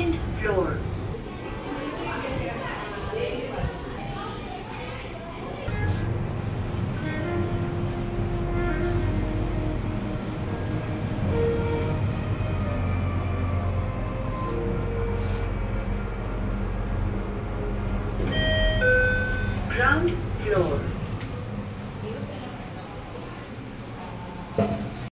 second floor. Ground floor.